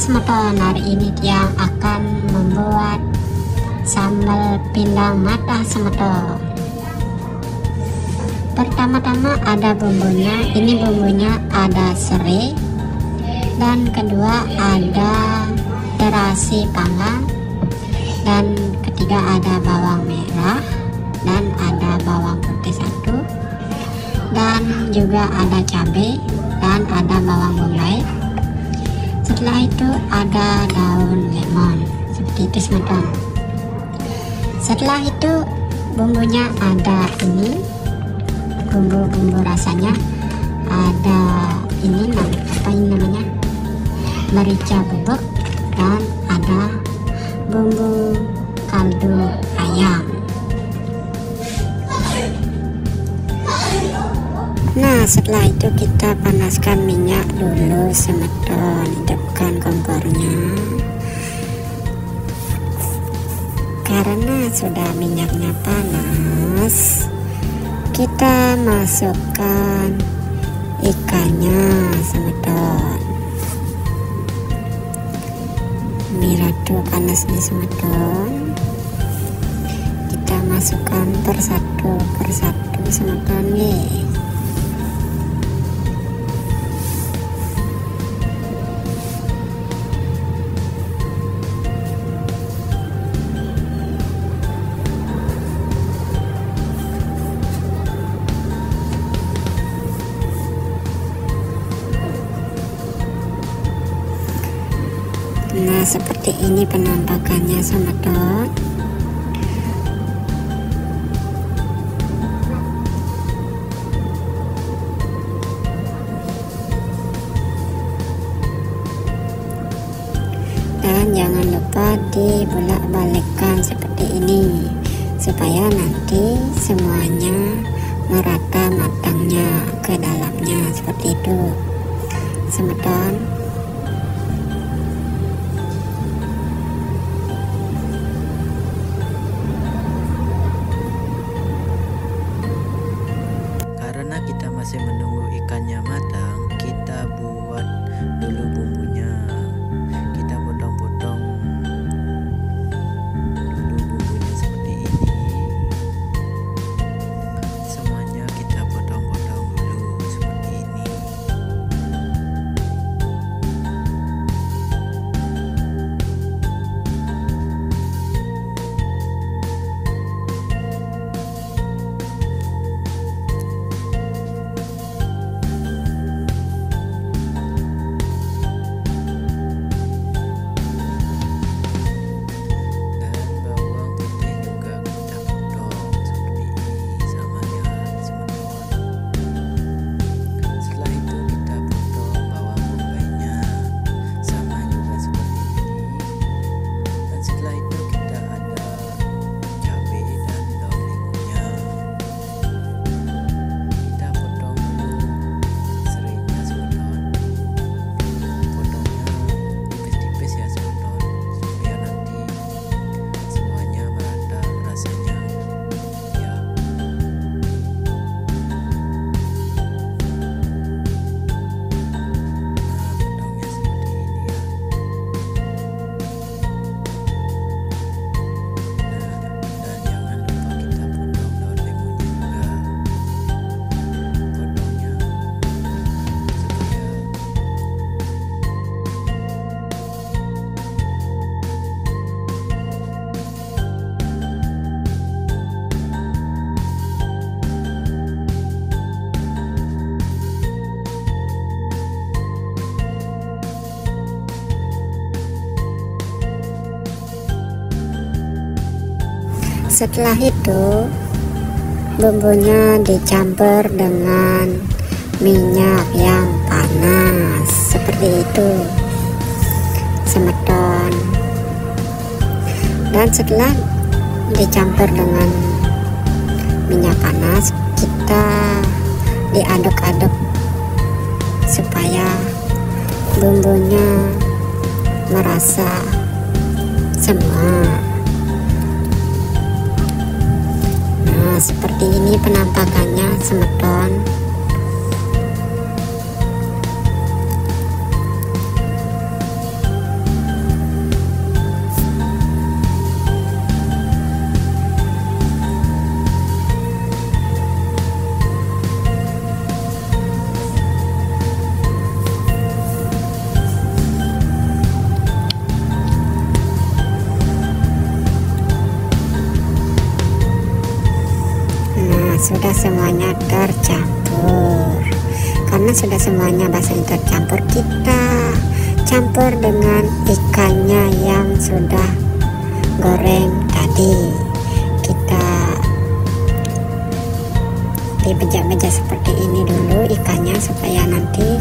Semeton hari ini dia akan membuat sambal pindang mata semeton. Pertama-tama ada bumbunya. Ini bumbunya ada serai dan kedua ada terasi panggang. Dan ketiga ada bawang merah. Dan ada bawang putih satu. Dan juga ada cabai. Dan ada bawang bombay setelah itu ada daun lemon seperti itu semacam. Setelah itu bumbunya ada ini bumbu-bumbu rasanya. Ada ini apa ini namanya? Merica bubuk dan ada bumbu kaldu ayam nah setelah itu kita panaskan minyak dulu semeton hidupkan kompornya. Karena sudah minyaknya panas kita masukkan ikannya semeton. Mirado panasnya semeton. Kita masukkan persatu persatu semeton seperti ini penampakannya dot. Dan jangan lupa dibolak-balikkan seperti ini supaya nanti semuanya merata matangnya ke dalamnya seperti itu. Semedon setelah itu bumbunya dicampur dengan minyak yang panas. Seperti itu. Semeton. Dan setelah dicampur dengan minyak panas kita diaduk-aduk supaya bumbunya merasa semua seperti ini penampakannya semeton sudah semuanya tercampur. Karena sudah semuanya basahnya tercampur kita campur dengan ikannya yang sudah goreng tadi. Kita dibejak-bejak seperti ini dulu ikannya supaya nanti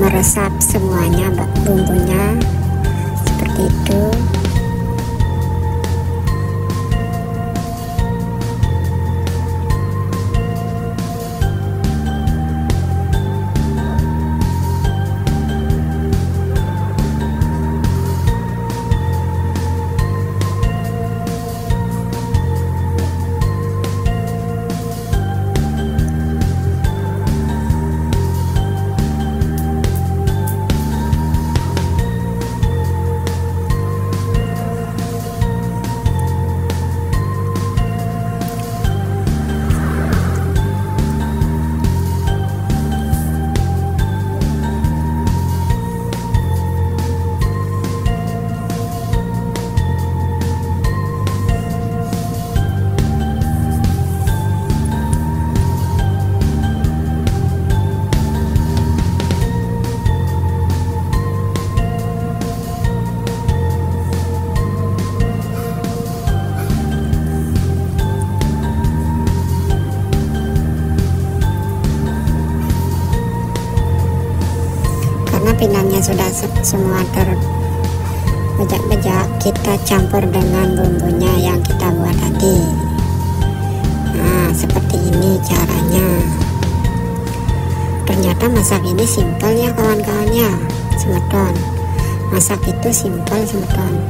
meresap semuanya bumbunya seperti itu karena pindangnya sudah semua terbejak-bejak kita campur dengan bumbunya yang kita buat tadi. Nah seperti ini caranya. Ternyata masak ini simpel ya kawan-kawan ya semeton. Masak itu simpel semeton.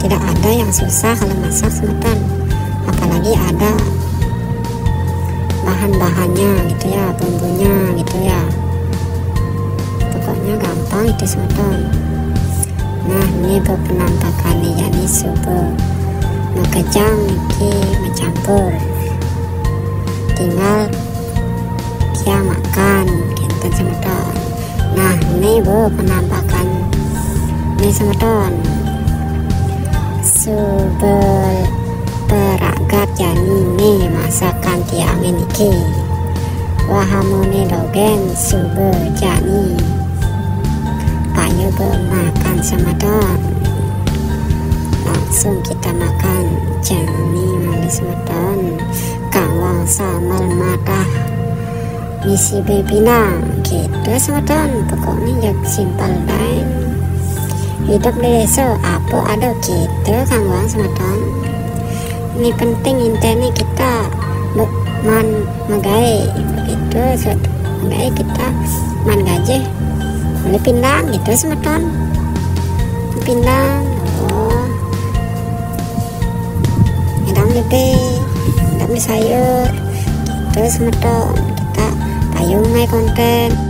Tidak ada yang susah kalau masak semeton. Apalagi ada bahan-bahannya gitu ya bumbunya gitu ya pokoknya gampang itu nah ini penampakan yakni subuh mengejang iki mencampur. Tinggal dia makan gitu semeton. Nah ini bu penampakan. Ini semeton. Subel peragat jani ini masakan tiang ini. Wahamune dogen sube jani makan sama don langsung kita makan. Jani malis medon kawal samal mata misi bebina gitu semedon pokoknya jak simpel dan hidup di desa apa ada gitu kang wang semedon ini penting intinya kita man magai begitu magai kita man gajah boleh pindang gitu semeton. Pindang oh. Edam lepe edam sayur. Gitu semeton. Kita payung mai konten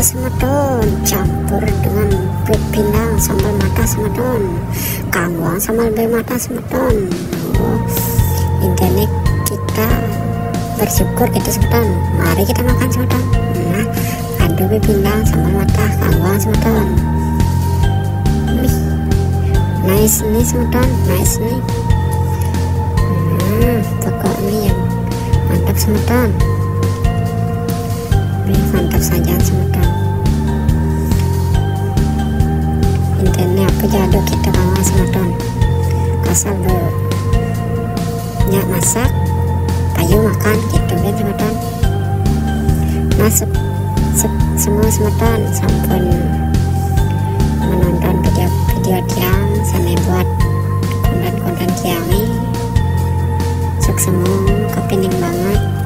bos semedon. Campur dengan pindang sambal mata semedon. Kangwang sambal mata semedon. Oh, intinya kita bersyukur gitu semedon. Mari kita makan semedon. Nah aduh pindang sambal mata kangwang semedon. Nice nih semedon nice nih. Hmm, pokoknya yang mantap semedon. Mantap saja semoga intinya apa jaduk kita bawa semedon kasar be nyak masak payu makan gitu kan semedon masuk semua semedon sampun menonton video-video tiang sana buat konten-konten tiang ini suk semua kepining banget